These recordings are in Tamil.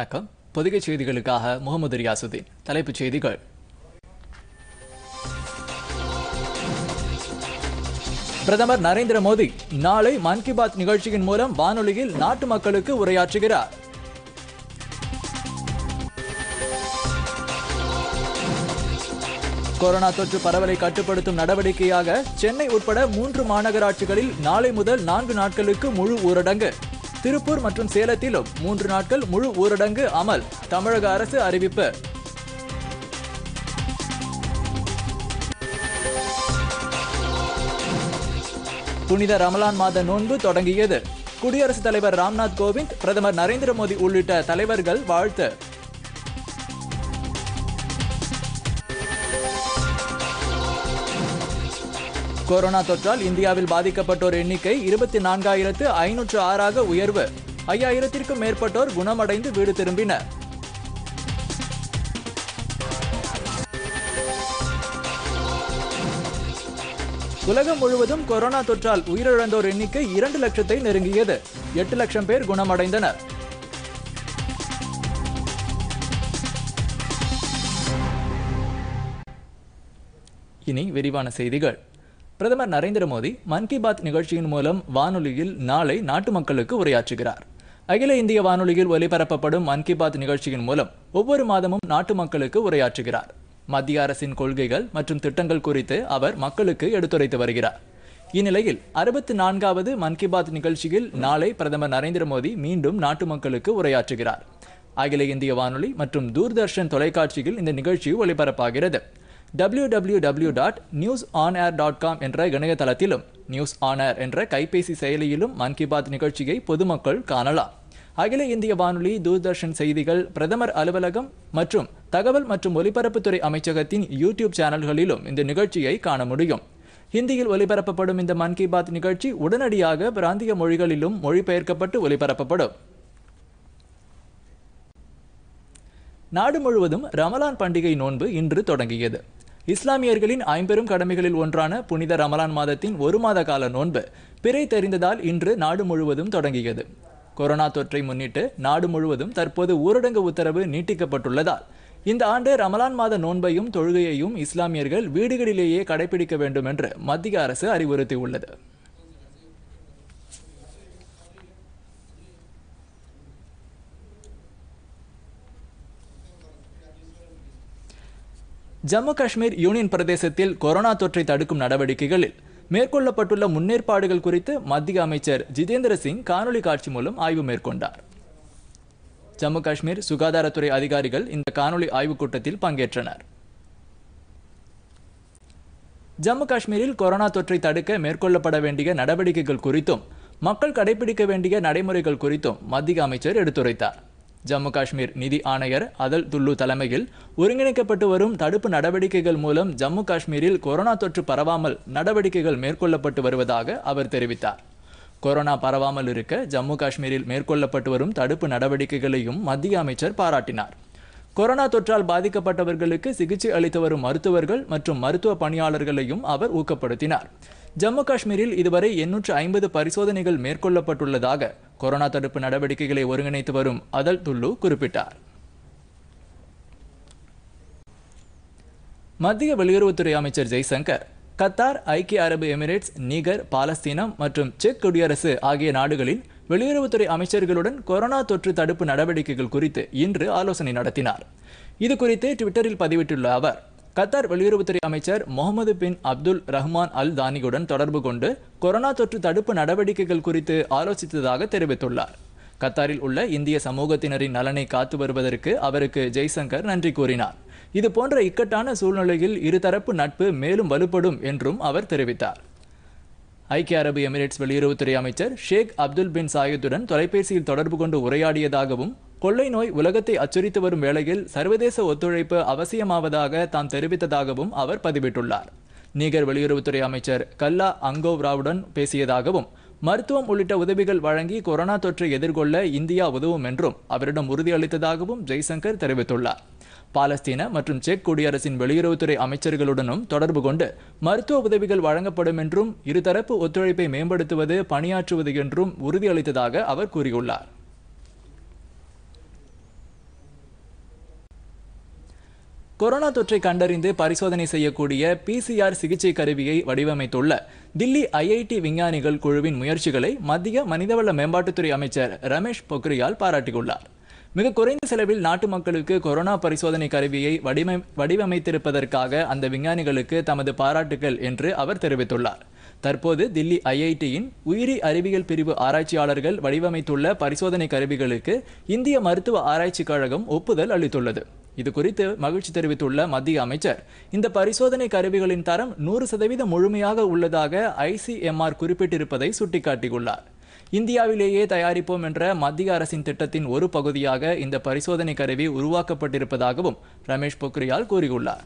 வணக்கம். பொதிகை செய்திகளுக்காக முகமது ரியாசுதீன். தலைப்புச் செய்திகள். பிரதமர் நரேந்திர மோடி நாளை மன் கி பாத் நிகழ்ச்சியின் மூலம் வானொலியில் நாட்டு மக்களுக்கு உரையாற்றுகிறார். கொரோனா தொற்று பரவலை கட்டுப்படுத்தும் நடவடிக்கையாக சென்னை உட்பட மூன்று மாநகராட்சிகளில் நாளை முதல் நான்கு நாட்களுக்கு முழு ஊரடங்கு. திருப்பூர் மற்றும் சேலத்திலும் மூன்று நாட்கள் முழு ஊரடங்கு அமல் தமிழக அரசு அறிவிப்பு. புனித ரமலான் மாத நோன்பு தொடங்கியது. குடியரசுத் தலைவர் ராம்நாத் கோவிந்த் பிரதமர் நரேந்திர மோடி உள்ளிட்ட தலைவர்கள் வாழ்த்து. கொரோனா தொற்றால் இந்தியாவில் பாதிக்கப்பட்டோர் எண்ணிக்கை இருபத்தி நான்காயிரத்து ஐநூற்று ஆறாக உயர்வு. ஐயாயிரத்திற்கும் மேற்பட்டோர் குணமடைந்து வீடு திரும்பினர். உலகம் முழுவதும் கொரோனா தொற்றால் உயிரிழந்தோர் எண்ணிக்கை இரண்டு லட்சத்தை நெருங்கியது. எட்டு லட்சம் பேர் குணமடைந்தனர். இனி விரிவான செய்திகள். பிரதமர் நரேந்திர மோடி மன் கி பாத் நிகழ்ச்சியின் மூலம் வானொலியில் நாளை நாட்டு மக்களுக்கு உரையாற்றுகிறார். அகில இந்திய வானொலியில் ஒலிபரப்பப்படும் மன் கி பாத் நிகழ்ச்சியின் மூலம் ஒவ்வொரு மாதமும் நாட்டு மக்களுக்கு உரையாற்றுகிறார். மத்திய அரசின் கொள்கைகள் மற்றும் திட்டங்கள் குறித்து அவர் மக்களுக்கு எடுத்துரைத்து வருகிறார். இந்நிலையில் அறுபத்தி நான்காவது மன் கி பாத் நிகழ்ச்சியில் நாளை பிரதமர் நரேந்திர மோடி மீண்டும் நாட்டு மக்களுக்கு உரையாற்றுகிறார். அகில இந்திய வானொலி மற்றும் தூர்தர்ஷன் தொலைக்காட்சியில் இந்த நிகழ்ச்சி ஒளிபரப்பாகிறது W W W dot news on air dot com என்ற இணையதளத்திலும் நியூஸ் ஆன் ஏர் என்ற கைபேசி செயலியிலும் மன் கி பாத் நிகழ்ச்சியை பொதுமக்கள் காணலாம். அகில இந்திய வானொலி தூர்தர்ஷன் செய்திகள் பிரதமர் அலுவலகம் மற்றும் தகவல் மற்றும் ஒலிபரப்புத்துறை அமைச்சகத்தின் யூடியூப் சேனல்களிலும் இந்த நிகழ்ச்சியை காண முடியும். ஹிந்தியில் ஒலிபரப்பப்படும் இந்த மன் கி பாத் நிகழ்ச்சி உடனடியாக பிராந்திய மொழிகளிலும் மொழிபெயர்க்கப்பட்டு ஒலிபரப்பப்படும். நாடு முழுவதும் ரமலான் பண்டிகை நோன்பு இன்று தொடங்கியது. இஸ்லாமியர்களின் ஐம்பெரும் கடமைகளில் ஒன்றான புனித ரமலான் மாதத்தின் ஒரு மாத கால நோன்பு பிறை தெரிந்ததால் இன்று நாடு முழுவதும் தொடங்கியது. கொரோனா தொற்றை முன்னிட்டு நாடு முழுவதும் தற்போது ஊரடங்கு உத்தரவு நீட்டிக்கப்பட்டுள்ளதால் இந்த ஆண்டு ரமலான் மாத நோன்பையும் தொழுகையையும் இஸ்லாமியர்கள் வீடுகளிலேயே கடைபிடிக்க வேண்டும் என்று மத்திய அரசு அறிவுறுத்தியுள்ளது. ஜம்மு காஷ்மீர் யூனியன் பிரதேசத்தில் கொரோனா தொற்றை தடுக்கும் நடவடிக்கைகளில் மேற்கொள்ளப்பட்டுள்ள முன்னேற்பாடுகள் குறித்து மத்திய அமைச்சர் ஜிதேந்திர சிங் காணொலி காட்சி மூலம் ஆய்வு மேற்கொண்டார். ஜம்மு காஷ்மீர் சுகாதாரத்துறை அதிகாரிகள் இந்த காணொலி ஆய்வுக் கூட்டத்தில் பங்கேற்றனர். ஜம்மு காஷ்மீரில் கொரோனா தொற்றை தடுக்க மேற்கொள்ளப்பட வேண்டிய நடவடிக்கைகள் குறித்தும் மக்கள் கடைபிடிக்க வேண்டிய நடைமுறைகள் குறித்தும் மத்திய அமைச்சர் எடுத்துரைத்தார். ஜம்மு காஷ்மீர் நிதி ஆணையர் அதல் துல்லு தலைமையில் ஒருங்கிணைக்கப்பட்டு வரும் தடுப்பு நடவடிக்கைகள் மூலம் ஜம்மு காஷ்மீரில் கொரோனா தொற்று பரவாமல் நடவடிக்கைகள் மேற்கொள்ளப்பட்டு வருவதாக அவர் தெரிவித்தார். கொரோனா பரவாமல் இருக்க ஜம்மு காஷ்மீரில் மேற்கொள்ளப்பட்டு வரும் தடுப்பு நடவடிக்கைகளையும் மத்திய அமைச்சர் பாராட்டினார். கொரோனா தொற்றால் பாதிக்கப்பட்டவர்களுக்கு சிகிச்சை அளித்து வரும் மருத்துவர்கள் மற்றும் மருத்துவ பணியாளர்களையும் அவர் ஊக்கப்படுத்தினார். ஜம்மு காஷ்மீரில் இதுவரை எண்ணூற்று ஐம்பது பரிசோதனைகள் மேற்கொள்ளப்பட்டுள்ளதாக கொரோனா தடுப்பு நடவடிக்கைகளை ஒருங்கிணைத்து வரும் அதல் துல்லு குறிப்பிட்டார். மத்திய வெளியுறவுத்துறை அமைச்சர் ஜெய்சங்கர் கத்தார் ஐக்கிய அரபு எமிரேட்ஸ் நீகர் பாலஸ்தீனம் மற்றும் செக் குடியரசு ஆகிய நாடுகளின் வெளியுறவுத்துறை அமைச்சர்களுடன் கொரோனா தொற்று தடுப்பு நடவடிக்கைகள் குறித்து இன்று ஆலோசனை நடத்தினார். இது குறித்து ட்விட்டரில் பதிவிட்டுள்ள அவர் கத்தார் வெளியுறவுத்துறை அமைச்சர் முகமது பின் அப்துல் ரஹ்மான் அல் தானியுடன் தொடர்பு கொண்டு கொரோனா தொற்று தடுப்பு நடவடிக்கைகள் குறித்து ஆலோசித்ததாக தெரிவித்துள்ளார். கத்தாரில் உள்ள இந்திய சமூகத்தினரின் நலனை காத்து வருவதற்கு அவருக்கு ஜெய்சங்கர் நன்றி கூறினார். இது போன்ற இக்கட்டான சூழ்நிலையில் இருதரப்பு நட்பு மேலும் வலுப்படும் என்றும் அவர் தெரிவித்தார். ஐக்கிய அரபு எமிரேட்ஸ் வெளியுறவுத்துறை அமைச்சர் ஷேக் அப்துல் பின் சாயித்துடன் தொலைபேசியில் தொடர்பு கொண்டு உரையாடியதாகவும் கொள்ளை நோய் உலகத்தை அச்சுறுத்து வரும் வேளையில் சர்வதேச ஒத்துழைப்பு அவசியமாவதாக தாம் தெரிவித்ததாகவும் அவர் பதிவிட்டுள்ளார். நீகர் வெளியுறவுத்துறை அமைச்சர் கல்லா அங்கோவ்ராவுடன் பேசியதாகவும் மருத்துவம் உள்ளிட்ட உதவிகள் வழங்கி கொரோனா தொற்றை எதிர்கொள்ள இந்தியா உதவும் என்றும் அவரிடம் உறுதியளித்ததாகவும் ஜெய்சங்கர் தெரிவித்துள்ளார். பாலஸ்தீன மற்றும் செக் குடியரசின் வெளியுறவுத்துறை அமைச்சர்களுடனும் தொடர்பு கொண்டு மருத்துவ உதவிகள் வழங்கப்படும் என்றும் இருதரப்பு ஒத்துழைப்பை மேம்படுத்துவது பணியாற்றுவது என்றும் உறுதியளித்ததாக அவர் கூறியுள்ளார். கொரோனா தொற்றை கண்டறிந்து பரிசோதனை செய்யக்கூடிய பிசிஆர் சிகிச்சை கருவியை வடிவமைத்துள்ள தில்லி ஐஐடி விஞ்ஞானிகள் குழுவின் முயற்சிகளை மத்திய மனிதவள மேம்பாட்டுத்துறை அமைச்சர் ரமேஷ் பொக்ரியால் பாராட்டியுள்ளார். மிக குறைந்த செலவில் நாட்டு மக்களுக்கு கொரோனா பரிசோதனை கருவியை வடிவமை வடிவமைத்திருப்பதற்காக அந்த விஞ்ஞானிகளுக்கு தமது பாராட்டுகள் என்று அவர் தெரிவித்துள்ளார். தற்போது தில்லி ஐஐடியின் உயிரி அறிவியல் பிரிவு ஆராய்ச்சியாளர்கள் வடிவமைத்துள்ள பரிசோதனை கருவிகளுக்கு இந்திய மருத்துவ ஆராய்ச்சி கழகம் ஒப்புதல் அளித்துள்ளது. இது குறித்து மகிழ்ச்சி தெரிவித்துள்ள மத்திய அமைச்சர் இந்த பரிசோதனை கருவிகளின் தரம் நூறு சதவீதம் முழுமையாக உள்ளதாக ஐசிஎம்ஆர் குறிப்பிட்டிருப்பதை சுட்டிக்காட்டியுள்ளார். இந்தியாவிலேயே தயாரிப்போம் என்ற மத்திய அரசின் திட்டத்தின் ஒரு பகுதியாக இந்த பரிசோதனை கருவி உருவாக்கப்பட்டிருப்பதாகவும் ரமேஷ் பொக்ரியால் கூறியுள்ளார்.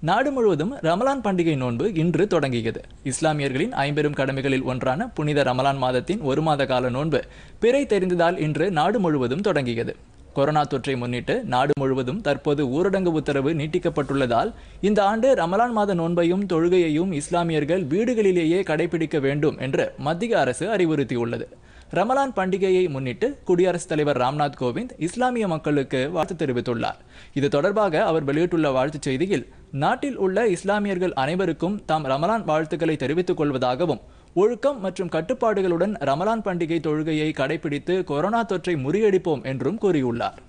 நாடு முழுவதும் ரமலான் பண்டிகை நோன்பு இன்று தொடங்குகிறது. இஸ்லாமியர்களின் ஐம்பெரும் கடமைகளில் ஒன்றான புனித ரமலான் மாதத்தின் ஒரு மாத கால நோன்பு பிறை தெரிந்ததால் இன்று நாடு முழுவதும் தொடங்கியது கொரோனா தொற்றை முன்னிட்டு நாடு முழுவதும் தற்போது ஊரடங்கு உத்தரவு நீட்டிக்கப்பட்டுள்ளதால் இந்த ஆண்டு ரமலான் மாத நோன்பையும் தொழுகையையும் இஸ்லாமியர்கள் வீடுகளிலேயே கடைபிடிக்க வேண்டும் என்று மத்திய அரசு அறிவுறுத்தியுள்ளது. ரமலான் பண்டிகையை முன்னிட்டு குடியரசுத் தலைவர் ராம்நாத் கோவிந்த் இஸ்லாமிய மக்களுக்கு வாழ்த்து தெரிவித்துள்ளார். இது தொடர்பாக அவர் வெளியிட்டுள்ள வாழ்த்துச் செய்தியில் நாட்டில் உள்ள இஸ்லாமியர்கள் அனைவருக்கும் தாம் ரமலான் வாழ்த்துக்களை தெரிவித்துக் கொள்வதாகவும் ஒழுக்கம் மற்றும் கட்டுப்பாடுகளுடன் ரமலான் பண்டிகை தொழுகையை கடைபிடித்து கொரோனா தொற்றை முறியடிப்போம் என்றும் கூறியுள்ளார்.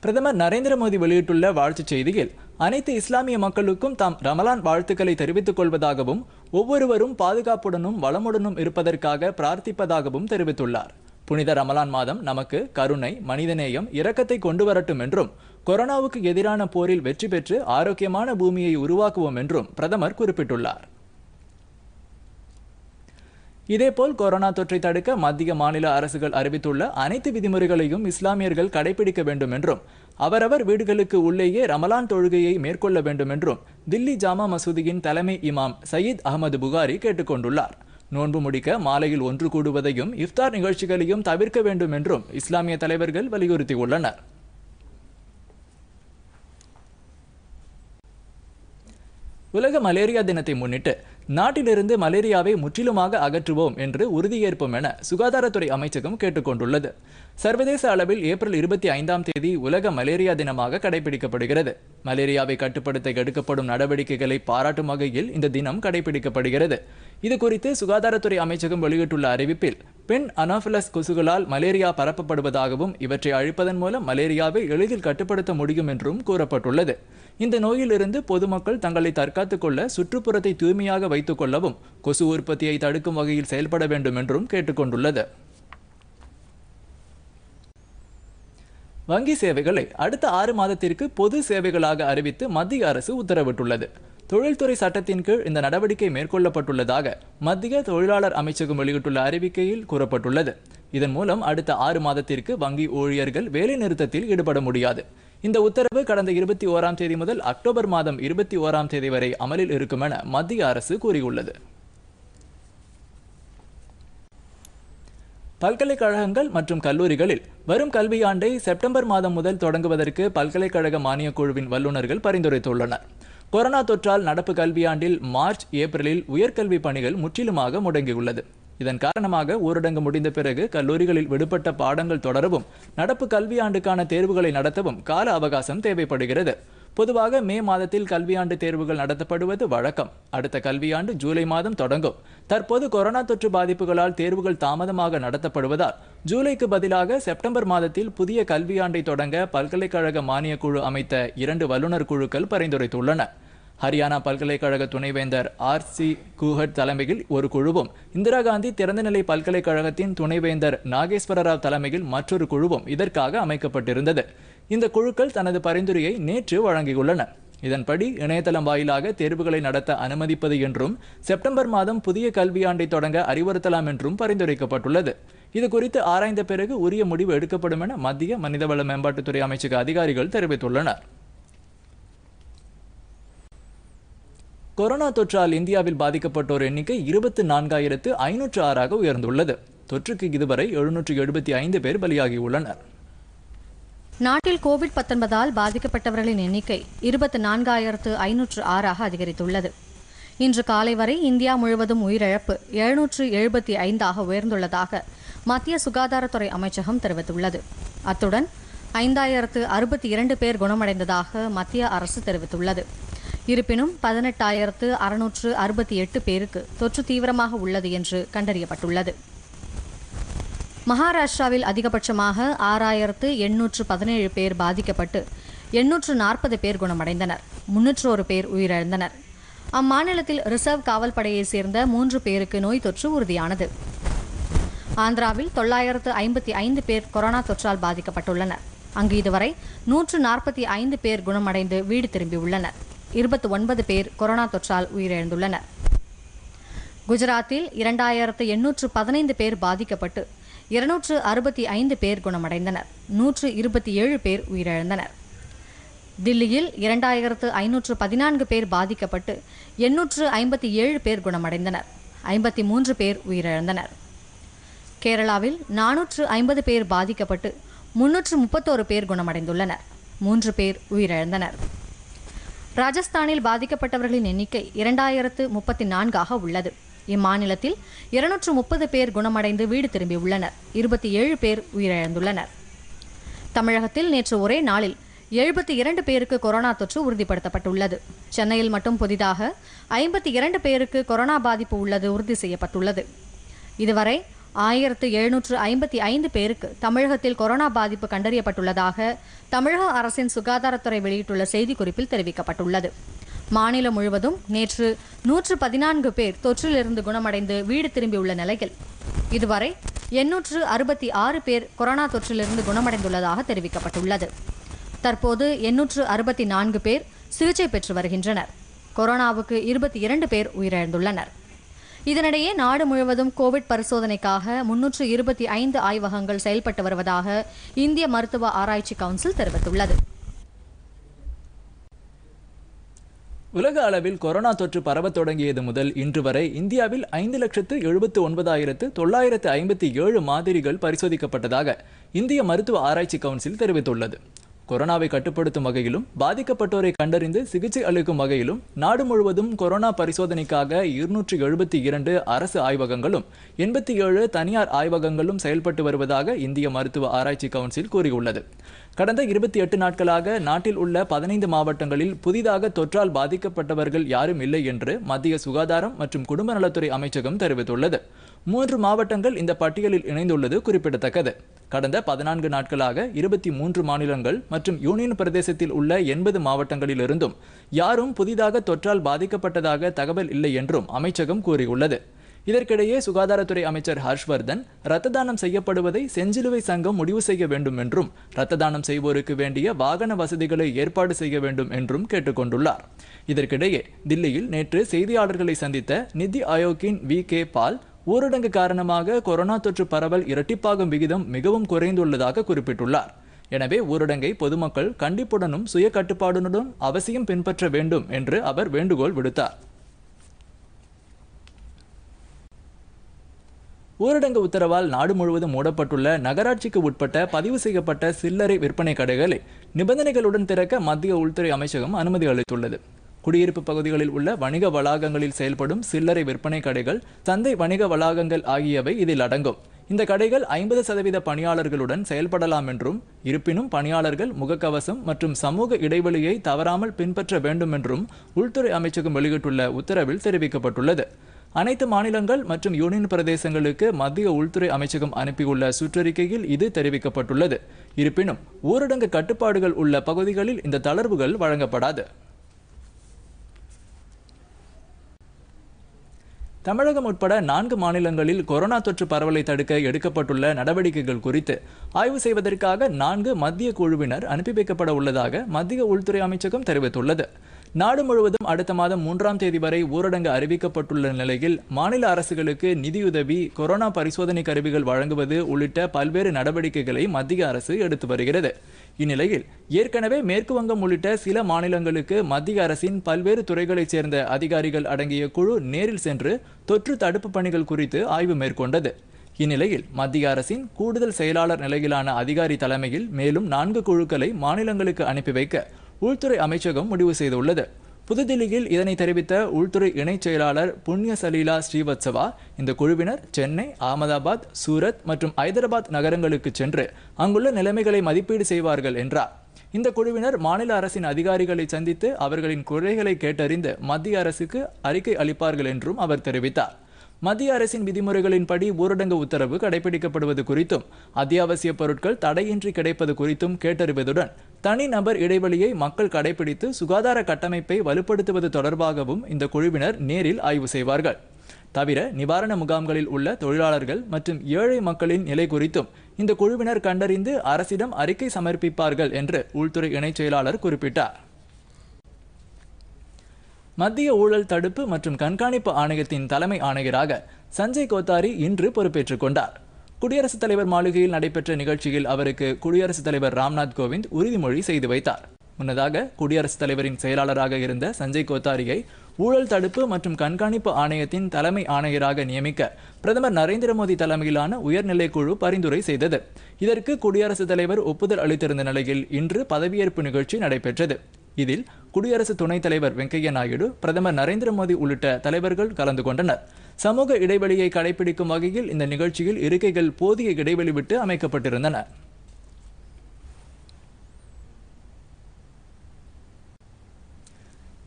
பிரதமர் நரேந்திர மோடி வெளியிட்டுள்ள வாழ்த்துச் செய்தியில் அனைத்து இஸ்லாமிய மக்களுக்கும் தாம் ரமலான் வாழ்த்துக்களை தெரிவித்துக் கொள்வதாகவும் ஒவ்வொருவரும் பாதுகாப்புடனும் வளமுடனும் இருப்பதற்காக பிரார்த்திப்பதாகவும் தெரிவித்துள்ளார். புனித ரமலான் மாதம் நமக்கு கருணை மனிதநேயம் இரக்கத்தை கொண்டு வரட்டும் என்றும் கொரோனாவுக்கு எதிரான போரில் வெற்றி பெற்று ஆரோக்கியமான பூமியை உருவாக்குவோம் என்றும் பிரதமர் குறிப்பிட்டுள்ளார். இதேபோல் கொரோனா தொற்றை தடுக்க மத்திய மாநில அரசுகள் அறிவித்துள்ள அனைத்து விதிமுறைகளையும் இஸ்லாமியர்கள் கடைபிடிக்க வேண்டும் என்றும் அவரவர் வீடுகளுக்கு உள்ளேயே ரமலான் தொழுகையை மேற்கொள்ள வேண்டும் என்றும் தில்லி ஜாமா மசூதியின் தலைமை இமாம் சயீத் அகமது புகாரி கேட்டுக்கொண்டுள்ளார் நோன்பு முடிக்க மாலையில் ஒன்று கூடுவதையும் இஃப்தார் நிகழ்ச்சிகளையும் தவிர்க்க வேண்டும் என்றும் இஸ்லாமிய தலைவர்கள் வலியுறுத்தியுள்ளனர். உலக மலேரியா தினத்தை முன்னிட்டு நாட்டிலிருந்து மலேரியாவை முற்றிலுமாக அகற்றுவோம் என்று உறுதியேற்போம் என சுகாதாரத்துறை அமைச்சகம் கேட்டுக்கொண்டுள்ளது. சர்வதேச அளவில் ஏப்ரல் இருபத்தி ஐந்தாம் தேதி உலக மலேரியா தினமாக கடைபிடிக்கப்படுகிறது. மலேரியாவை கட்டுப்படுத்த எடுக்கப்படும் நடவடிக்கைகளை பாராட்டும் வகையில் இந்த தினம் கடைபிடிக்கப்படுகிறது. இது குறித்து சுகாதாரத்துறை அமைச்சகம் வெளியிட்டுள்ள அறிவிப்பில் பெண் அனாஃபிலஸ் கொசுகளால் மலேரியா பரப்பப்படுவதாகவும் இவற்றை அழிப்பதன் மூலம் மலேரியாவை எளிதில் கட்டுப்படுத்த முடியும் என்றும் கூறப்பட்டுள்ளது. இந்த நோயிலிருந்து பொதுமக்கள் தங்களை தற்காத்துக் கொள்ள சுற்றுப்புறத்தை தூய்மையாக வைத்துக் கொள்ளவும் கொசு உற்பத்தியை தடுக்கும் வகையில் செயல்பட வேண்டும் என்றும் கேட்டுக்கொண்டுள்ளது வங்கி சேவைகளை அடுத்த ஆறு மாதத்திற்கு பொது சேவைகளாக அறிவித்து மத்திய அரசு உத்தரவிட்டுள்ளது. தொழில்துறை சட்டத்தின் கீழ் இந்த நடவடிக்கை மேற்கொள்ளப்பட்டுள்ளதாக மத்திய தொழிலாளர் அமைச்சகம் வெளியிட்டுள்ள அறிவிக்கையில் கூறப்பட்டுள்ளது. இதன் மூலம் அடுத்த ஆறு மாதத்திற்கு வங்கி ஊழியர்கள் வேலை நிறுத்தத்தில் ஈடுபட முடியாது. இந்த உத்தரவு கடந்த இருபத்தி ஓராம் தேதி முதல் அக்டோபர் மாதம் இருபத்தி ஓராம் தேதி வரை அமலில் இருக்கும் என மத்திய அரசு கூறியுள்ளது. பல்கலைக்கழகங்கள் மற்றும் கல்லூரிகளில் வரும் கல்வியாண்டை செப்டம்பர் மாதம் முதல் தொடங்குவதற்கு பல்கலைக்கழக மானியக் குழுவின் வல்லுநர்கள் பரிந்துரைத்துள்ளனர். கொரோனா தொற்றால் நடப்பு கல்வியாண்டில் மார்ச் ஏப்ரலில் உயர்கல்வி பணிகள் முற்றிலுமாக முடங்கியுள்ளது. இதன் காரணமாக ஊரடங்கு முடிந்த பிறகு கல்லூரிகளில் விடுபட்ட பாடங்கள் தொடரவும் நடப்பு கல்வியாண்டுக்கான தேர்வுகளை நடத்தவும் கால அவகாசம் தேவைப்படுகிறது. பொதுவாக மே மாதத்தில் கல்வியாண்டு தேர்வுகள் நடத்தப்படுவது வழக்கம். அடுத்த கல்வியாண்டு ஜூலை மாதம் தொடங்கும். தற்போது கொரோனா தொற்று பாதிப்புகளால் தேர்வுகள் தாமதமாக நடத்தப்படுவதால் ஜூலைக்கு பதிலாக செப்டம்பர் மாதத்தில் புதிய கல்வியாண்டை தொடங்க பல்கலைக்கழக மானியக் குழு அமைத்த இரண்டு வல்லுநர் குழுக்கள் பரிந்துரைத்துள்ளன. ஹரியானா பல்கலைக்கழக துணைவேந்தர் ஆர் சி கூஹட் தலைமையில் ஒரு குழுவும் இந்திரா காந்தி திறந்தநிலை பல்கலைக்கழகத்தின் துணைவேந்தர் நாகேஸ்வர ராவ் தலைமையில் மற்றொரு குழுவும் இதற்காக அமைக்கப்பட்டிருந்தது. இந்த குழுக்கள் தனது பரிந்துரையை நேற்று வழங்கியுள்ளன. இதன்படி இணையதளம் வாயிலாக தேர்வுகளை நடத்த அனுமதிப்பது என்றும் செப்டம்பர் மாதம் புதிய கல்வியாண்டை தொடங்க அறிவுறுத்தலாம் என்றும் பரிந்துரைக்கப்பட்டுள்ளது. இது குறித்து ஆராய்ந்த பிறகு உரிய முடிவு எடுக்கப்படும் என மத்திய மனிதவள மேம்பாட்டுத்துறை அமைச்சக அதிகாரிகள் தெரிவித்துள்ளனர். கொரோனா தொற்றால் இந்தியாவில் பாதிக்கப்பட்டோர் எண்ணிக்கை இருபத்து நான்காயிரத்து ஐநூற்று ஆறாக உயர்ந்துள்ளது. தொற்றுக்கு இதுவரை எழுநூற்று எழுபத்தி ஐந்து பேர் பலியாகியுள்ளனர். நாட்டில் கோவிட் பத்தொன்பதால் பாதிக்கப்பட்டவர்களின் எண்ணிக்கை இருபத்தி நான்காயிரத்து ஐநூற்று ஆறாக அதிகரித்துள்ளது. இன்று காலை வரை இந்தியா முழுவதும் உயிரிழப்பு எழுநூற்று எழுபத்தி ஐந்தாக உயர்ந்துள்ளதாக மத்திய சுகாதாரத்துறை அமைச்சகம் தெரிவித்துள்ளது. அத்துடன் ஐந்தாயிரத்து அறுபத்தி இரண்டு பேர் குணமடைந்ததாக மத்திய அரசு தெரிவித்துள்ளது. இருப்பினும் பதினெட்டாயிரத்து அறுநூற்று அறுபத்தி எட்டு பேருக்கு தொற்று தீவிரமாக உள்ளது என்று கண்டறியப்பட்டுள்ளது. மகாராஷ்டிராவில் அதிகபட்சமாக ஆறாயிரத்து எண்ணூற்று பதினேழு பேர் பாதிக்கப்பட்டு எண்ணூற்று நாற்பது பேர் குணமடைந்தனர். முன்னூற்றோரு பேர் உயிரிழந்தனர். அம்மாநிலத்தில் ரிசர்வ் காவல்படையைச் சேர்ந்த மூன்று பேருக்கு நோய் தொற்று உறுதியானது. ஆந்திராவில் தொள்ளாயிரத்து ஐம்பத்தி ஐந்து பேர் கொரோனா தொற்றால் பாதிக்கப்பட்டுள்ளனர். அங்கு இதுவரை நூற்று நாற்பத்தி ஐந்து பேர் குணமடைந்து வீடு திரும்பியுள்ளனர். இருபத்தி ஒன்பது பேர் கொரோனா தொற்றால் உயிரிழந்துள்ளனர். குஜராத்தில் இரண்டாயிரத்து எண்ணூற்று பதினைந்து பேர் பாதிக்கப்பட்டு இருநூற்று அறுபத்தி ஐந்து பேர் குணமடைந்தனர். நூற்று இருபத்தி ஏழு பேர் உயிரிழந்தனர். தில்லியில் இரண்டாயிரத்து ஐநூற்று பதினான்கு பேர் பாதிக்கப்பட்டு எண்ணூற்று ஐம்பத்தி ஏழு பேர் குணமடைந்தனர். ஐம்பத்தி மூன்று பேர் உயிரிழந்தனர். கேரளாவில் நானூற்று ஐம்பது பேர் பாதிக்கப்பட்டு முன்னூற்று முப்பத்தோரு பேர் குணமடைந்துள்ளனர். மூன்று பேர் உயிரிழந்தனர். ராஜஸ்தானில் பாதிக்கப்பட்டவர்களின் எண்ணிக்கை இரண்டாயிரத்து முப்பத்தி நான்காக உள்ளது. இம்மாநிலத்தில் இருநூற்று முப்பது பேர் குணமடைந்து வீடு திரும்பியுள்ளனர். இருபத்தி ஏழு பேர் உயிரிழந்துள்ளனர். தமிழகத்தில் நேற்று ஒரே நாளில் எழுபத்தி இரண்டு பேருக்கு கொரோனா தொற்று உறுதிப்படுத்தப்பட்டுள்ளது. சென்னையில் மட்டும் புதிதாக ஐம்பத்தி இரண்டு பேருக்கு கொரோனா பாதிப்பு உள்ளது உறுதி செய்யப்பட்டுள்ளது. இதுவரை ஆயிரத்து எழுநூற்று ஐம்பத்தி ஐந்து பேருக்கு தமிழகத்தில் கொரோனா பாதிப்பு கண்டறியப்பட்டுள்ளதாக தமிழக அரசின் சுகாதாரத்துறை வெளியிட்டுள்ள செய்திக்குறிப்பில் தெரிவிக்கப்பட்டுள்ளது. மாநிலம் முழுவதும் நேற்று நூற்று பதினான்கு பேர் தொற்றிலிருந்து குணமடைந்து வீடு திரும்பியுள்ள நிலையில் இதுவரை எண்ணூற்று அறுபத்தி ஆறு பேர் கொரோனா தொற்றிலிருந்து குணமடைந்துள்ளதாக தெரிவிக்கப்பட்டுள்ளது. தற்போது எண்ணூற்று அறுபத்தி நான்கு பேர் சிகிச்சை பெற்று வருகின்றனர். கொரோனாவுக்கு இருபத்தி இரண்டு பேர் உயிரிழந்துள்ளனர். இதனிடையே நாடு முழுவதும் கோவிட் பரிசோதனைக்காக முன்னூற்று இருபத்தி ஐந்து ஆய்வகங்கள் செயல்பட்டு வருவதாக இந்திய மருத்துவ ஆராய்ச்சி கவுன்சில் தெரிவித்துள்ளது. உலக அளவில் கொரோனா தொற்று பரவத் தொடங்கியது முதல் இன்று வரை இந்தியாவில் ஐந்து லட்சத்து எழுபத்து ஒன்பதாயிரத்து தொள்ளாயிரத்து ஐம்பத்தி ஏழு மாதிரிகள் பரிசோதிக்கப்பட்டதாக இந்திய மருத்துவ ஆராய்ச்சி கவுன்சில் தெரிவித்துள்ளது. கொரோனாவை கட்டுப்படுத்தும் வகையிலும் பாதிக்கப்பட்டோரை கண்டறிந்து சிகிச்சை அளிக்கும் வகையிலும் நாடு முழுவதும் கொரோனா பரிசோதனைக்காக இருநூற்றி எழுபத்தி இரண்டு அரசு ஆய்வகங்களும் எண்பத்தி ஏழு தனியார் ஆய்வகங்களும் செயல்பட்டு வருவதாக இந்திய மருத்துவ ஆராய்ச்சி கவுன்சில் கூறியுள்ளது. கடந்த இருபத்தி எட்டு நாட்களாக நாட்டில் உள்ள பதினைந்து மாவட்டங்களில் புதிதாக தொற்றால் பாதிக்கப்பட்டவர்கள் யாரும் இல்லை என்று மத்திய சுகாதாரம் மற்றும் குடும்ப நலத்துறை அமைச்சகம் தெரிவித்துள்ளது. மூன்று மாவட்டங்கள் இந்த பட்டியலில் இணைந்துள்ளது குறிப்பிடத்தக்கது. கடந்த பதினான்கு நாட்களாக இருபத்தி மூன்று மாநிலங்கள் மற்றும் யூனியன் பிரதேசத்தில் உள்ள எண்பது மாவட்டங்களிலிருந்தும் யாரும் புதிதாக தொற்றால் பாதிக்கப்பட்டதாக தகவல் இல்லை என்றும் அமைச்சகம் கூறியுள்ளது. இதற்கிடையே சுகாதாரத்துறை அமைச்சர் ஹர்ஷ்வர்தன் இரத்த தானம் செய்யப்படுவதை செஞ்சிலுவை சங்கம் முடிவு செய்ய வேண்டும் என்றும் இரத்த தானம் செய்வோருக்கு வேண்டிய வாகன வசதிகளை ஏற்பாடு செய்ய வேண்டும் என்றும் கேட்டுக்கொண்டுள்ளார். இதற்கிடையே தில்லியில் நேற்று செய்தியாளர்களை சந்தித்த நிதி ஆயோக்கின் வி கே பால் ஊரடங்கு காரணமாக கொரோனா தொற்று பரவல் இரட்டிப்பாகும் விகிதம் மிகவும் குறைந்துள்ளதாக குறிப்பிட்டுள்ளார். எனவே ஊரடங்கை பொதுமக்கள் கண்டிப்புடனும் சுய கட்டுப்பாடுடனும் அவசியம் பின்பற்ற வேண்டும் என்று அவர் வேண்டுகோள் விடுத்தார். ஊரடங்கு உத்தரவால் நாடு முழுவதும் மூடப்பட்டுள்ள நகராட்சிக்கு உட்பட்ட பதிவு செய்யப்பட்ட சில்லறை விற்பனை கடைகளை நிபந்தனைகளுடன் திறக்க மத்திய உள்துறை அமைச்சகம் அனுமதி அளித்துள்ளது. குடியிருப்பு பகுதிகளில் உள்ள வணிக வளாகங்களில் செயல்படும் சில்லறை விற்பனை கடைகள் சந்தை வணிக வளாகங்கள் ஆகியவை இதில் அடங்கும். இந்த கடைகள் ஐம்பது சதவீத பணியாளர்களுடன் செயல்படலாம் என்றும் இருப்பினும் பணியாளர்கள் முகக்கவசம் மற்றும் சமூக இடைவெளியை தவறாமல் பின்பற்ற வேண்டும் என்றும் உள்துறை அமைச்சகம் வெளியிட்டுள்ள உத்தரவில் தெரிவிக்கப்பட்டுள்ளது. அனைத்து மாநிலங்கள் மற்றும் யூனியன் பிரதேசங்களுக்கு மத்திய உள்துறை அமைச்சகம் அனுப்பியுள்ள சுற்றறிக்கையில் இது தெரிவிக்கப்பட்டுள்ளது. இருப்பினும் ஊரடங்கு கட்டுப்பாடுகள் உள்ள பகுதிகளில் இந்த தளர்வுகள் வழங்கப்படாது. தமிழகம் உட்பட நான்கு மாநிலங்களில் கொரோனா தொற்று பரவலை தடுக்க எடுக்கப்பட்டுள்ள நடவடிக்கைகள் குறித்து ஆய்வு செய்வதற்காக நான்கு மத்திய குழுவினர் அனுப்பி வைக்கப்பட உள்ளதாக மத்திய உள்துறை அமைச்சகம் தெரிவித்துள்ளது. நாடு முழுவதும் அடுத்த மாதம் மூன்றாம் தேதி வரை ஊரடங்கு அறிவிக்கப்பட்டுள்ள நிலையில் மாநில அரசுகளுக்கு நிதியுதவி கொரோனா பரிசோதனை கருவிகள் வழங்குவது உள்ளிட்ட பல்வேறு நடவடிக்கைகளை மத்திய அரசு எடுத்து வருகிறது. இந்நிலையில் ஏற்கனவே மேற்கு வங்கம் உள்ளிட்ட சில மாநிலங்களுக்கு மத்திய அரசின் பல்வேறு துறைகளைச் சேர்ந்த அதிகாரிகள் அடங்கிய குழு நேரில் சென்று தொற்று தடுப்பு பணிகள் குறித்து ஆய்வு மேற்கொண்டது. இந்நிலையில் மத்திய அரசின் கூடுதல் செயலாளர் நிலையிலான அதிகாரி தலைமையில் மேலும் நான்கு குழுக்களை மாநிலங்களுக்கு அனுப்பி வைக்க உள்துறை அமைச்சகம் முடிவு செய்துள்ளது. புதுதில்லியில் இதனை தெரிவித்த உள்துறை இணைச் செயலாளர் புண்ணிய சலீலா ஸ்ரீவத்சவா இந்த குழுவினர் சென்னை அகமதாபாத் சூரத் மற்றும் ஐதராபாத் நகரங்களுக்கு சென்று அங்குள்ள நிலைமைகளை மதிப்பீடு செய்வார்கள் என்றார். இந்த குழுவினர் மாநில அரசின் அதிகாரிகளை சந்தித்து அவர்களின் குறைகளை கேட்டறிந்து மத்திய அரசுக்கு அறிக்கை அளிப்பார்கள் என்றும் அவர் தெரிவித்தார். மத்திய அரசின் விதிமுறைகளின்படி ஊரடங்கு உத்தரவு கடைபிடிக்கப்படுவது குறித்தும் அத்தியாவசிய பொருட்கள் தடையின்றி கிடைப்பது குறித்தும் கேட்டறிவதுடன் தனிநபர் இடைவெளியை மக்கள் கடைபிடித்து சுகாதார கட்டமைப்பை வலுப்படுத்துவது தொடர்பாகவும் இந்த குழுவினர் நேரில் ஆய்வு செய்வார்கள். தவிர நிவாரண முகாம்களில் உள்ள தொழிலாளர்கள் மற்றும் ஏழை மக்களின் நிலை குறித்தும் இந்த குழுவினர் கண்டறிந்து அரசிடம் அறிக்கை சமர்ப்பிப்பார்கள் என்று உள்துறை இணைச் செயலாளர் குறிப்பிட்டார். மத்திய ஊழல் தடுப்பு மற்றும் கண்காணிப்பு ஆணையத்தின் தலைமை ஆணையராக சஞ்சய் கோத்தாரி இன்று பொறுப்பேற்றுக் கொண்டார். குடியரசுத் தலைவர் மாளிகையில் நடைபெற்ற நிகழ்ச்சியில் அவருக்கு குடியரசுத் தலைவர் ராம்நாத் கோவிந்த் உறுதிமொழி செய்து வைத்தார். முன்னதாக குடியரசுத் தலைவரின் செயலாளராக இருந்த சஞ்சய் கோத்தாரியை ஊழல் தடுப்பு மற்றும் கண்காணிப்பு ஆணையத்தின் தலைமை ஆணையராக நியமிக்க பிரதமர் நரேந்திர மோடி தலைமையிலான உயர்நிலை குழு பரிந்துரை செய்தது. இதற்கு குடியரசுத் தலைவர் ஒப்புதல் அளித்திருந்த நிலையில் இன்று பதவியேற்பு நிகழ்ச்சி நடைபெற்றது. இதில் குடியரசு துணைத் தலைவர் வெங்கையா நாயுடு பிரதமர் நரேந்திர மோடி உள்ளிட்ட தலைவர்கள் கலந்து கொண்டனர். சமூக இடைவெளியை கடைபிடிக்கும் வகையில் இந்த நிகழ்ச்சியில் இருக்கைகள் போதிய இடைவெளி விட்டு அமைக்கப்பட்டிருந்தன.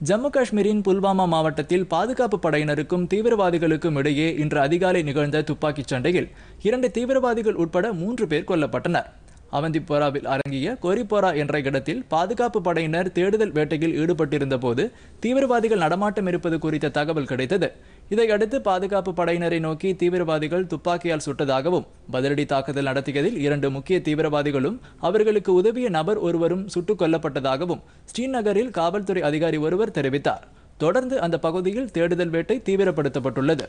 ஜம்மு காஷ்மீரின் புல்வாமா மாவட்டத்தில் பாதுகாப்பு படையினருக்கும் தீவிரவாதிகளுக்கும் இடையே இன்று அதிகாலை நிகழ்ந்த துப்பாக்கிச் சண்டையில் இரண்டு தீவிரவாதிகள் உட்பட மூன்று பேர் கொல்லப்பட்டனர். அவந்திப்போராவில் அரங்கிய கோரிப்போரா என்ற இடத்தில் பாதுகாப்பு படையினர் தேடுதல் வேட்டையில் ஈடுபட்டிருந்த போது தீவிரவாதிகள் நடமாட்டம் இருப்பது குறித்த தகவல் கிடைத்தது. இதையடுத்து பாதுகாப்பு படையினரை நோக்கி தீவிரவாதிகள் துப்பாக்கியால் சுட்டதாகவும் பதிலடி தாக்குதல் நடத்தியதில் இரண்டு முக்கிய தீவிரவாதிகளும் அவர்களுக்கு உதவிய நபர் ஒருவரும் சுட்டுக் கொல்லப்பட்டதாகவும் ஸ்ரீநகரில் காவல்துறை அதிகாரி ஒருவர் தெரிவித்தார். தொடர்ந்து அந்த பகுதியில் தேடுதல் வேட்டை தீவிரப்படுத்தப்பட்டுள்ளது.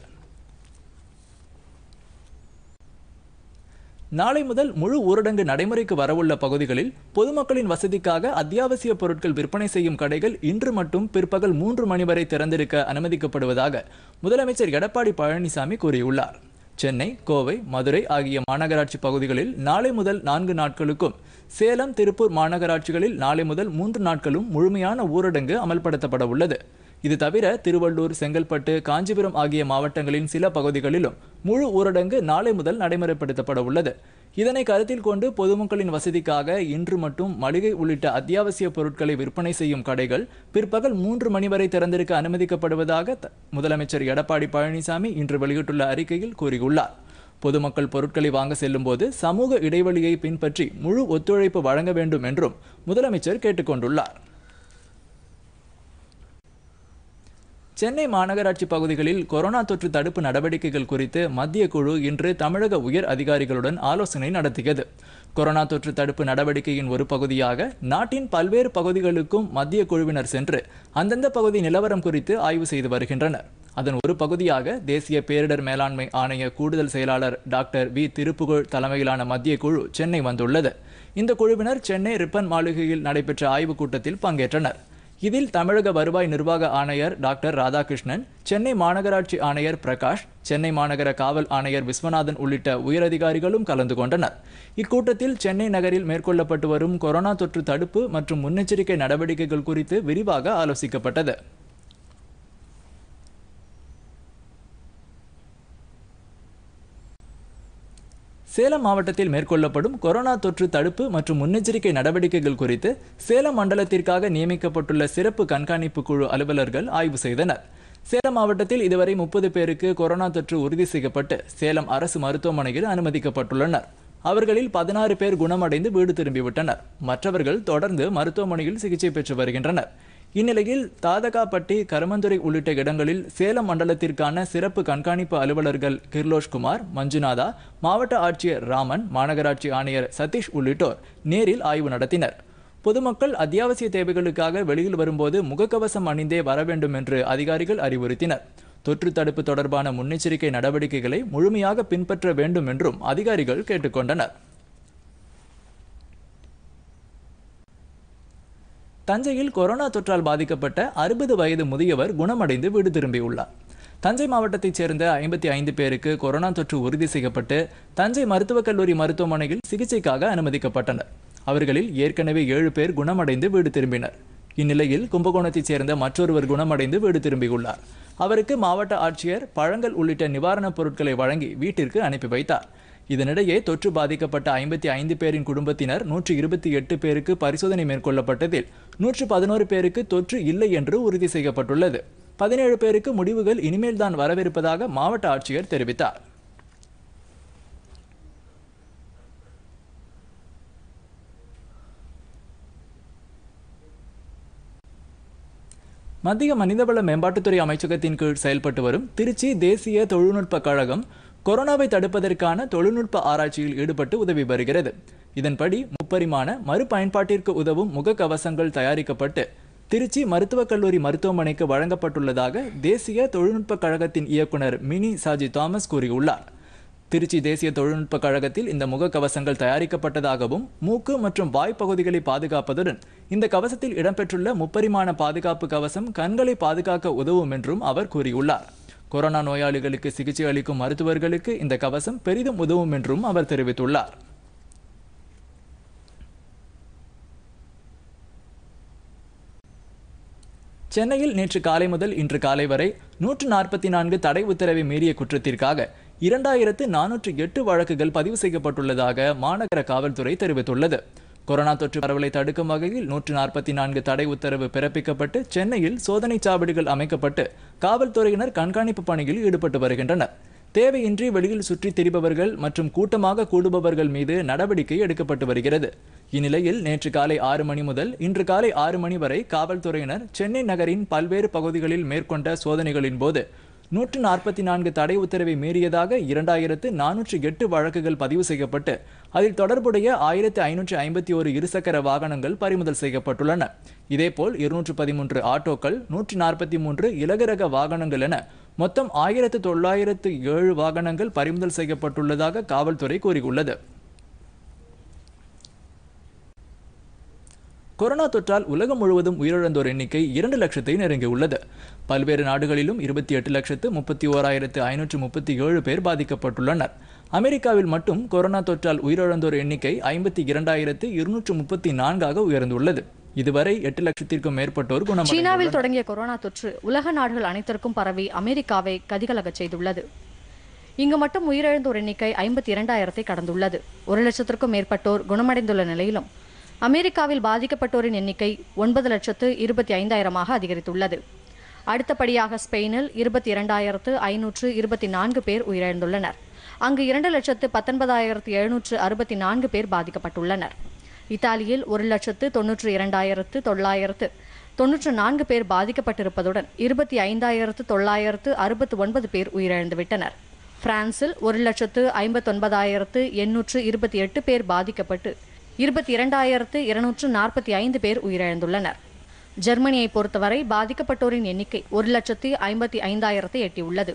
நாளை முதல் முழு ஊரடங்கு நடைமுறைக்கு வரவுள்ள பகுதிகளில் பொதுமக்களின் வசதிக்காக அத்தியாவசிய பொருட்கள் விற்பனை செய்யும் கடைகள் இன்று மட்டும் பிற்பகல் மூன்று மணி வரை திறந்திருக்க அனுமதிக்கப்படுவதாக முதலமைச்சர் எடப்பாடி பழனிசாமி கூறியுள்ளார். சென்னை கோவை மதுரை ஆகிய மாநகராட்சி பகுதிகளில் நாளை முதல் நான்கு நாட்களுக்கும் சேலம் திருப்பூர் மாநகராட்சிகளில் நாளை முதல் மூன்று நாட்களும் முழுமையான ஊரடங்கு அமல்படுத்தப்பட உள்ளது. இது தவிர திருவள்ளூர் செங்கல்பட்டு காஞ்சிபுரம் ஆகிய மாவட்டங்களின் சில பகுதிகளிலும் முழு ஊரடங்கு நாளை முதல் நடைமுறைப்படுத்தப்பட உள்ளது. இதனை கருத்தில் கொண்டு பொதுமக்களின் வசதிக்காக இன்று மட்டும் மளிகை உள்ளிட்ட அத்தியாவசிய பொருட்களை விற்பனை செய்யும் கடைகள் பிற்பகல் மூன்று மணி வரை திறந்திருக்க அனுமதிக்கப்படுவதாக த- முதலமைச்சர் எடப்பாடி பழனிசாமி இன்று வெளியிட்டுள்ள அறிக்கையில் கூறியுள்ளார். பொதுமக்கள் பொருட்களை வாங்க செல்லும்போது சமூக இடைவெளியை பின்பற்றி முழு ஒத்துழைப்பு வழங்க வேண்டும் என்றும் முதலமைச்சர் கேட்டுக்கொண்டுள்ளார். சென்னை மாநகராட்சி பகுதிகளில் கொரோனா தொற்று தடுப்பு நடவடிக்கைகள் குறித்து மத்திய குழு இன்று தமிழக உயர் அதிகாரிகளுடன் ஆலோசனை நடத்தியது. கொரோனா தொற்று தடுப்பு நடவடிக்கையின் ஒரு பகுதியாக நாட்டின் பல்வேறு பகுதிகளுக்கும் மத்திய குழுவினர் சென்று அந்தந்த பகுதி நிலவரம் குறித்து ஆய்வு செய்து வருகின்றனர். அதன் ஒரு பகுதியாக தேசிய பேரிடர் மேலாண்மை ஆணைய கூடுதல் செயலாளர் டாக்டர் வி. திருப்புகழ் தலைமையிலான மத்திய குழு சென்னை வந்துள்ளது. இந்த குழுவினர் சென்னை ரிப்பன் மாளிகையில் நடைபெற்ற ஆய்வுக் கூட்டத்தில் பங்கேற்றனர். இதில் தமிழக வருவாய் நிர்வாக ஆணையர் டாக்டர் ராதாகிருஷ்ணன் சென்னை மாநகராட்சி ஆணையர் பிரகாஷ் சென்னை மாநகர காவல் ஆணையர் விஸ்வநாதன் உள்ளிட்ட உயரதிகாரிகளும் கலந்து கொண்டனர். இக்கூட்டத்தில் சென்னை நகரில் மேற்கொள்ளப்பட்டு வரும் கொரோனா தொற்று தடுப்பு மற்றும் முன்னெச்சரிக்கை நடவடிக்கைகள் குறித்து விரிவாக ஆலோசிக்கப்பட்டது. சேலம் மாவட்டத்தில் மேற்கொள்ளப்படும் கொரோனா தொற்று தடுப்பு மற்றும் முன்னெச்சரிக்கை நடவடிக்கைகள் குறித்து சேலம் மண்டலத்திற்காக நியமிக்கப்பட்டுள்ள சிறப்பு கண்காணிப்பு குழு அலுவலர்கள் ஆய்வு செய்தனர். சேலம் மாவட்டத்தில் இதுவரை முப்பது பேருக்கு கொரோனா தொற்று உறுதி செய்யப்பட்டு சேலம் அரசு மருத்துவமனையில் அனுமதிக்கப்பட்டுள்ளனர். அவர்களில் பதினாறு பேர் குணமடைந்து வீடு திரும்பிவிட்டனர். மற்றவர்கள் தொடர்ந்து மருத்துவமனையில் சிகிச்சை பெற்று வருகின்றனர். இந்நிலையில் தாதகாப்பட்டி கருமந்துறை உள்ளிட்ட இடங்களில் சேலம் மண்டலத்திற்கான சிறப்பு கண்காணிப்பு அலுவலர்கள் கிர்லோஷ்குமார் மஞ்சுநாதா மாவட்ட ஆட்சியர் ராமன் மாநகராட்சி ஆணையர் சதீஷ் உள்ளிட்டோர் நேரில் ஆய்வு நடத்தினர். பொதுமக்கள் அத்தியாவசிய தேவைகளுக்காக வெளியில் வரும்போது முகக்கவசம் அணிந்தே வர வேண்டும் என்று அதிகாரிகள் அறிவுறுத்தினர். தொற்று தடுப்பு தொடர்பான முன்னெச்சரிக்கை நடவடிக்கைகளை முழுமையாக பின்பற்ற வேண்டும் என்றும் அதிகாரிகள் கேட்டுக்கொண்டனர். தஞ்சையில் கொரோனா தொற்றால் பாதிக்கப்பட்ட அறுபது வயது முதியவர் குணமடைந்து வீடு திரும்பியுள்ளார். தஞ்சை மாவட்டத்தைச் சேர்ந்த ஐம்பத்தி ஐந்து பேருக்கு கொரோனா தொற்று உறுதி செய்யப்பட்டு தஞ்சை மருத்துவக் கல்லூரி மருத்துவமனையில் சிகிச்சைக்காக அனுமதிக்கப்பட்டனர். அவர்களில் ஏற்கனவே ஏழு பேர் குணமடைந்து வீடு திரும்பினர். இந்நிலையில் கும்பகோணத்தைச் சேர்ந்த மற்றொருவர் குணமடைந்து வீடு திரும்பியுள்ளார். அவருக்கு மாவட்ட ஆட்சியர் பழங்கள் உள்ளிட்ட நிவாரணப் பொருட்களை வழங்கி வீட்டிற்கு அனுப்பி வைத்தார். இதனிடையே தொற்று பாதிக்கப்பட்ட ஐம்பத்தி ஐந்து பேரின் குடும்பத்தினர் நூற்றி இருபத்தி எட்டு பேருக்கு பரிசோதனை மேற்கொள்ளப்பட்டதில் நூற்று பதினோரு பேருக்கு தொற்று இல்லை என்று உறுதி செய்யப்பட்டுள்ளது. பதினேழு பேருக்கு முடிவுகள் இனிமேல் தான் வரவிருப்பதாக மாவட்ட ஆட்சியர் தெரிவித்தார். மத்திய மனிதவள மேம்பாட்டுத்துறை அமைச்சகத்தின் கீழ் செயல்பட்டு வரும் திருச்சி தேசிய தொழில்நுட்ப கழகம் கொரோனாவை தடுப்பதற்கான தொழில்நுட்ப ஆராய்ச்சியில் ஈடுபட்டு உதவி வருகிறது. இதன்படி முப்பரிமாண மறுபயன்பாட்டிற்கு உதவும் முகக்கவசங்கள் தயாரிக்கப்பட்டு திருச்சி மருத்துவக் கல்லூரி மருத்துவமனைக்கு வழங்கப்பட்டுள்ளதாக தேசிய தொழில்நுட்பக் கழகத்தின் இயக்குனர் மினி சாஜி தாமஸ் கூறியுள்ளார். திருச்சி தேசிய தொழில்நுட்பக் கழகத்தில் இந்த முகக்கவசங்கள் தயாரிக்கப்பட்டதாகவும் மூக்கு மற்றும் வாய் பகுதிகளை பாதுகாப்பதுடன் இந்த கவசத்தில் இடம்பெற்றுள்ள முப்பரிமாண பாதுகாப்பு கவசம் கண்களை பாதுகாக்க உதவும் என்றும் அவர் கூறியுள்ளார். கொரோனா நோயாளிகளுக்கு சிகிச்சை அளிக்கும் மருத்துவர்களுக்கு இந்த கவசம் பெரிதும் உதவும் என்றும் அவர் தெரிவித்துள்ளார். சென்னையில் நேற்று காலை முதல் இன்று காலை வரை நூற்று நாற்பத்தி நான்கு தடை உத்தரவை மீறிய குற்றத்திற்காக இரண்டாயிரத்து நானூற்று எட்டு வழக்குகள் பதிவு செய்யப்பட்டுள்ளதாக மாநகர காவல்துறை தெரிவித்துள்ளது. கொரோனா தொற்று பரவலை தடுக்கும் வகையில் நூற்று நாற்பத்தி நான்கு தடை உத்தரவு பிறப்பிக்கப்பட்டு சென்னையில் சோதனை சாவடிகள் அமைக்கப்பட்டு காவல்துறையினர் கண்காணிப்பு பணியில் ஈடுபட்டு வருகின்றனர். தேவையின்றி வெளியில் சுற்றித் திரிபவர்கள் மற்றும் கூட்டமாக கூடுபவர்கள் மீது நடவடிக்கை எடுக்கப்பட்டு வருகிறது. இந்நிலையில் நேற்று காலை ஆறு மணி முதல் இன்று காலை ஆறு மணி வரை காவல்துறையினர் சென்னை நகரின் பல்வேறு பகுதிகளில் மேற்கொண்ட சோதனைகளின் போது நூற்று நாற்பத்தி நான்கு தடை உத்தரவை மீறியதாக இரண்டாயிரத்து நானூற்று எட்டு வழக்குகள் பதிவு செய்யப்பட்டு அதில் தொடர்புடைய ஆயிரத்து ஐநூற்று ஐம்பத்தி ஒரு இருசக்கர வாகனங்கள் பறிமுதல் செய்யப்பட்டுள்ளன. இதேபோல் இருநூற்று பதிமூன்று ஆட்டோக்கள் நூற்றி நாற்பத்தி மூன்று இலகுரக வாகனங்கள் என மொத்தம் ஆயிரத்து தொள்ளாயிரத்து ஏழு வாகனங்கள் பறிமுதல் செய்யப்பட்டுள்ளதாக காவல்துறை கூறியுள்ளது. கொரோனா தொற்றால் உலகம் முழுவதும் உயிரிழந்தோர் எண்ணிக்கை இரண்டு லட்சத்தை நெருங்கியுள்ளது. பல்வேறு நாடுகளிலும் இருபத்தி எட்டு லட்சத்து முப்பத்தி ஓராயிரத்து ஐநூற்று முப்பத்தி ஏழு பேர் பாதிக்கப்பட்டுள்ளனர். அமெரிக்காவில் மட்டும் கொரோனா தொற்றால் உயிரிழந்தோர் எண்ணிக்கை ஐம்பத்தி இரண்டாயிரத்து இருநூற்று முப்பத்தி நான்காக உயர்ந்துள்ளது. இதுவரை எட்டு லட்சத்திற்கும் மேற்பட்டோர் குணம் சீனாவில் தொடங்கிய கொரோனா தொற்று உலக நாடுகள் அனைத்திற்கும் பரவி அமெரிக்காவை கதிகலகச் செய்துள்ளது. இங்கு மட்டும் உயிரிழந்தோர் எண்ணிக்கை ஐம்பத்தி இரண்டாயிரத்தை கடந்துள்ளது. ஒரு லட்சத்திற்கும் மேற்பட்டோர் குணமடைந்துள்ள நிலையிலும் அமெரிக்காவில் பாதிக்கப்பட்டோரின் எண்ணிக்கை ஒன்பது லட்சத்து இருபத்தி ஐந்தாயிரமாக அதிகரித்துள்ளது. அடுத்தபடியாக ஸ்பெயினில் இருபத்தி இரண்டாயிரத்து ஐநூற்று இருபத்தி நான்கு பேர் உயிரிழந்துள்ளனர். அங்கு இரண்டு லட்சத்து பத்தொன்பதாயிரத்து எழுநூற்று அறுபத்தி நான்கு பேர் பாதிக்கப்பட்டுள்ளனர். இத்தாலியில் ஒரு லட்சத்து தொன்னூற்று இரண்டாயிரத்து தொள்ளாயிரத்து தொன்னூற்று நான்கு பேர் பாதிக்கப்பட்டிருப்பதுடன் இருபத்தி ஐந்தாயிரத்து தொள்ளாயிரத்து அறுபத்து ஒன்பது பேர் உயிரிழந்துவிட்டனர். பிரான்சில் ஒரு லட்சத்து ஐம்பத்தொன்பதாயிரத்து எண்ணூற்று இருபத்தி எட்டு பேர் பாதிக்கப்பட்டு இருபத்தி இரண்டாயிரத்து இருநூற்று நாற்பத்தி ஐந்து பேர் உயிரிழந்துள்ளனர். ஜெர்மனியை பொறுத்தவரை பாதிக்கப்பட்டோரின் எண்ணிக்கை ஒரு லட்சத்து ஐம்பத்தி ஐந்தாயிரத்தை எட்டியுள்ளது.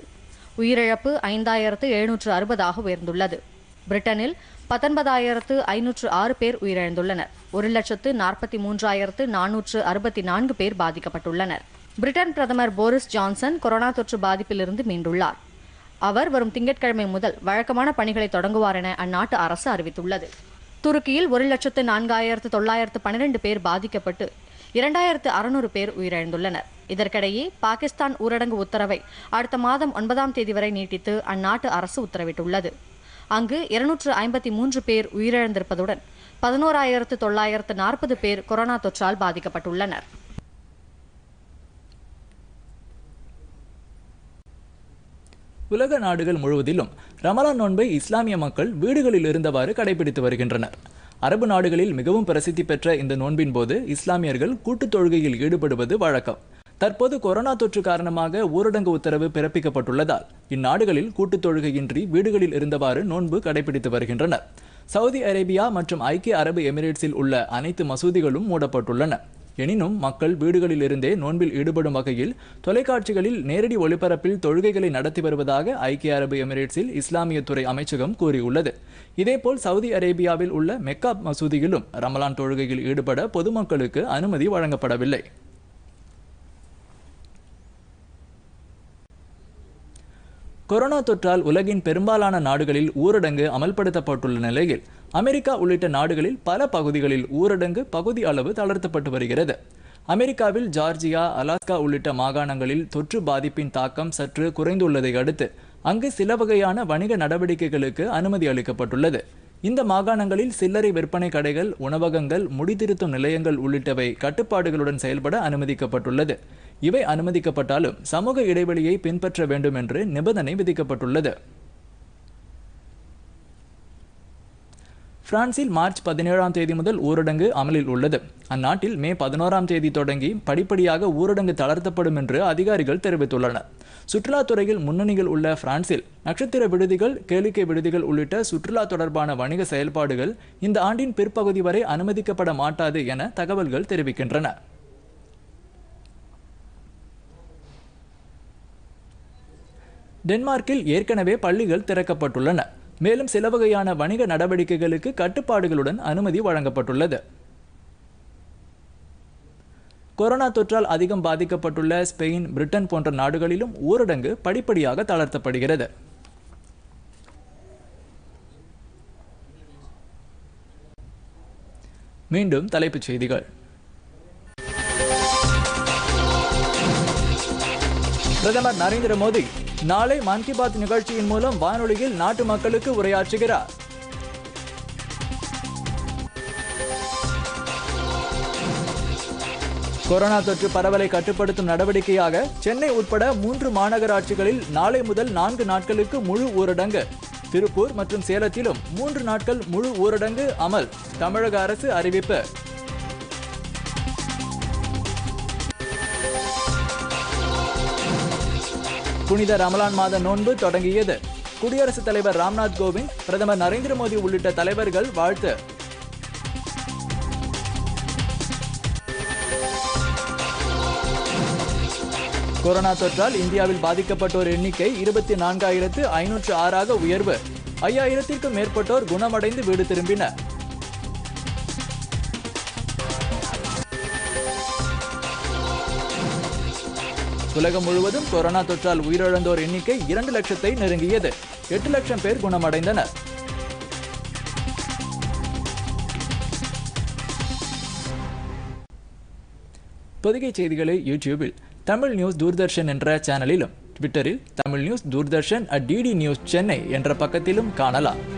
உயிரிழப்பு ஐந்தாயிரத்து எழுநூற்று அறுபதாக உயர்ந்துள்ளது. பிரிட்டனில் பத்தொன்பதாயிரத்து ஐநூற்று ஆறு பேர் உயிரிழந்துள்ளனர். ஒரு லட்சத்து நாற்பத்தி மூன்றாயிரத்து நானூற்று அறுபத்தி நான்கு பேர் பாதிக்கப்பட்டுள்ளனர். பிரிட்டன் பிரதமர் போரிஸ் ஜான்சன் கொரோனா தொற்று பாதிப்பிலிருந்து மீண்டுள்ளார். அவர் வரும் திங்கட்கிழமை முதல் வழக்கமான பணிகளை தொடங்குவார் என அந்நாட்டு அரசு அறிவித்துள்ளது. துருக்கியில் ஒரு லட்சத்து நான்காயிரத்து தொள்ளாயிரத்து பன்னிரண்டு பேர் பாதிக்கப்பட்டு இரண்டாயிரத்து அறுநூறு பேர் உயிரிழந்துள்ளனர். இதற்கிடையே பாகிஸ்தான் ஊரடங்கு உத்தரவை அடுத்த மாதம் ஒன்பதாம் தேதி வரை நீட்டித்து அந்நாட்டு அரசு உத்தரவிட்டுள்ளது. அங்கு இருநூற்று ஐம்பத்தி மூன்று பேர் உயிரிழந்திருப்பதுடன் பதினோராயிரத்து தொள்ளாயிரத்து நாற்பது பேர் கொரோனா தொற்றால் பாதிக்கப்பட்டுள்ளனர். உலக நாடுகள் முழுவதிலும் ரமலான் நோன்பை இஸ்லாமிய மக்கள் வீடுகளில் இருந்தவாறு கடைபிடித்து வருகின்றனர். அரபு நாடுகளில் மிகவும் பிரசித்தி பெற்ற இந்த நோன்பின் போது இஸ்லாமியர்கள் கூட்டுத் தொழுகையில் ஈடுபடுவது வழக்கம். தற்போது கொரோனா தொற்று காரணமாக ஊரடங்கு உத்தரவு பிறப்பிக்கப்பட்டுள்ளதால் இந்நாடுகளில் கூட்டுத் தொழுகையின்றி வீடுகளில் இருந்தவாறு நோன்பு கடைபிடித்து வருகின்றனர். சவுதி அரேபியா மற்றும் ஐக்கிய அரபு எமிரேட்ஸில் உள்ள அனைத்து மசூதிகளும் மூடப்பட்டுள்ளன. எனினும் மக்கள் வீடுகளிலிருந்தே நோன்பில் ஈடுபடும் வகையில் தொலைக்காட்சிகளில் நேரடி ஒளிபரப்பில் தொழுகைகளை நடத்தி வருவதாக ஐக்கிய அரபு எமிரேட்ஸில் இஸ்லாமிய துறை அமைச்சகம் கூறியுள்ளது. இதேபோல் சவுதி அரேபியாவில் உள்ள மெக்கா மசூதியிலும் ரமலான் தொழுகையில் ஈடுபட பொதுமக்களுக்கு அனுமதி வழங்கப்படவில்லை. கொரோனா தொற்றால் உலகின் பெரும்பாலான நாடுகளில் ஊரடங்கு அமல்படுத்தப்பட்டுள்ள நிலையில் அமெரிக்கா உள்ளிட்ட நாடுகளில் பல பகுதிகளில் ஊரடங்கு பகுதி அளவு தளர்த்தப்பட்டு வருகிறது. அமெரிக்காவில் ஜார்ஜியா அலாஸ்கா உள்ளிட்ட மாகாணங்களில் தொற்று பாதிப்பின் தாக்கம் சற்று குறைந்துள்ளதை அடுத்து அங்கு சில வகையான வணிக நடவடிக்கைகளுக்கு அனுமதி அளிக்கப்பட்டுள்ளது. இந்த மாகாணங்களில் சில்லறை விற்பனை கடைகள் உணவகங்கள் முடித்திருத்தும் நிலையங்கள் உள்ளிட்டவை கட்டுப்பாடுகளுடன் செயல்பட அனுமதிக்கப்பட்டுள்ளது. இவை அனுமதிக்கப்பட்டாலும் சமூக இடைவெளியை பின்பற்ற வேண்டும் என்று நிபந்தனை விதிக்கப்பட்டுள்ளது. பிரான்சில் மார்ச் பதினேழாம் தேதி முதல் ஊரடங்கு அமலில் உள்ளது. அந்நாட்டில் மே பதினோராம் தேதி தொடங்கி படிப்படியாக ஊரடங்கு தளர்த்தப்படும் என்று அதிகாரிகள் தெரிவித்துள்ளனர். சுற்றுலாத்துறையில் முன்னணியில் உள்ள பிரான்சில் நட்சத்திர விடுதிகள் கேளிக்கை விடுதிகள் உள்ளிட்ட சுற்றுலா தொடர்பான வணிக செயல்பாடுகள் இந்த ஆண்டின் பிற்பகுதி வரை அனுமதிக்கப்பட மாட்டாது என தகவல்கள் தெரிவிக்கின்றன. டென்மார்க்கில் ஏற்கனவே பள்ளிகள் திறக்கப்பட்டுள்ளன. மேலும் சில வகையான வணிக நடவடிக்கைகளுக்கு கட்டுப்பாடுகளுடன் அனுமதி வழங்கப்பட்டுள்ளது. கொரோனா தொற்றால் அதிகம் பாதிக்கப்பட்டுள்ள ஸ்பெயின் பிரிட்டன் போன்ற நாடுகளிலும் ஊரடங்கு படிப்படியாக தளர்த்தப்படுகிறது. மீண்டும் தலைப்புச் செய்திகள். பிரதமர் நரேந்திர மோடி நாளை மன் கி பாத் நிகழ்ச்சியின் மூலம் வானொலியில் நாட்டு மக்களுக்கு உரையாற்றுகிறார். கொரோனா தொற்று பரவலை கட்டுப்படுத்தும் நடவடிக்கையாக சென்னை உட்பட மூன்று மாநகராட்சிகளில் நாளை முதல் நான்கு நாட்களுக்கு முழு ஊரடங்கு. திருப்பூர் மற்றும் சேலத்திலும் மூன்று நாட்கள் முழு ஊரடங்கு அமல் தமிழக அரசு அறிவிப்பு. புனித ரமலான் மாத நோன்பு தொடங்கியது. குடியரசுத் தலைவர் ராம்நாத் கோவிந்த் பிரதமர் நரேந்திர மோடி உள்ளிட்ட தலைவர்கள் வாழ்த்து. கொரோனா தொற்றால் இந்தியாவில் பாதிக்கப்பட்டோர் எண்ணிக்கை இருபத்தி நான்காயிரத்து ஐநூற்று ஆறாக உயர்வு. ஐயாயிரத்திற்கும் மேற்பட்டோர் குணமடைந்து வீடு திரும்பினர். உலகம் முழுவதும் கொரோனா தொற்றால் உயிரிழந்தோர் எண்ணிக்கை இரண்டு லட்சத்தை நெருங்கியது. எட்டு லட்சம் பேர் குணமடைந்தனர். பொதிகை செய்திகளை யூடியூபில் தமிழ் நியூஸ் தூர்தர்ஷன் என்ற சேனலிலும் ட்விட்டரில் Tamil news Doordarshan at DD news Chennai என்ற பக்கத்திலும் காணலாம்.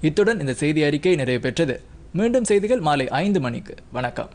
இத்துடன் இந்த செய்தி அறிக்கை நிறைவு பெற்றது மீண்டும் செய்திகள் மாலை ஐந்து மணிக்கு. வணக்கம்.